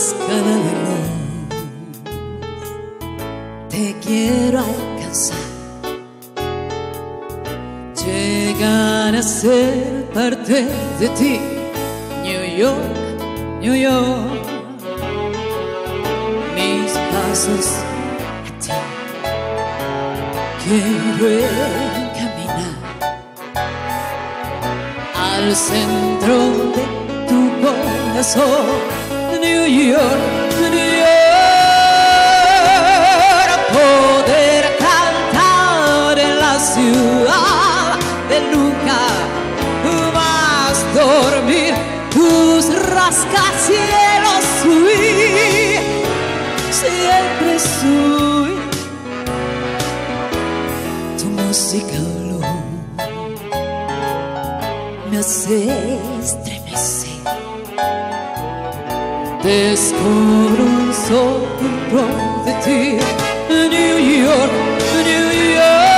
máscara de. Te quiero alcanzar, llegar a ser parte de ti, New York, New York. Mis pasos a ti, quiero caminar al centro de tu corazón. New York, New York, poder cantar en la ciudad de nunca más dormir, tus rascacielos subir, siempre subir, tu música me hace estremecer. Descubro un soplo de ti, New York, New York,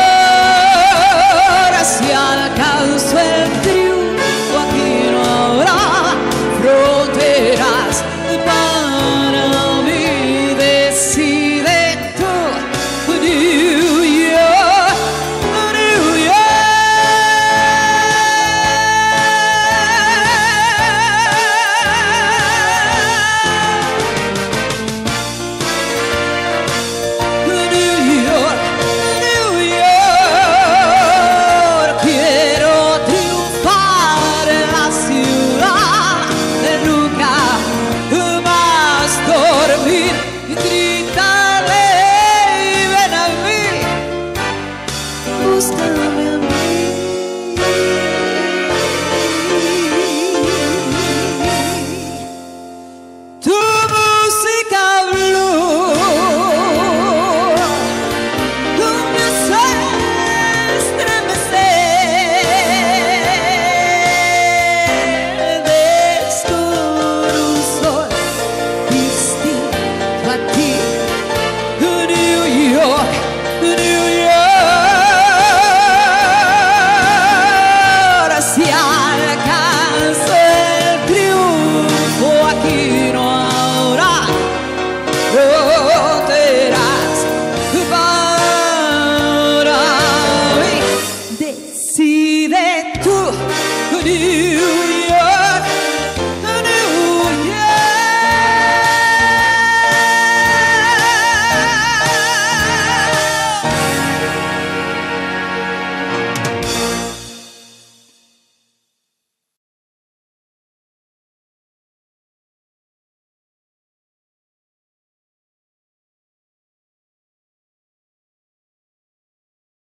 一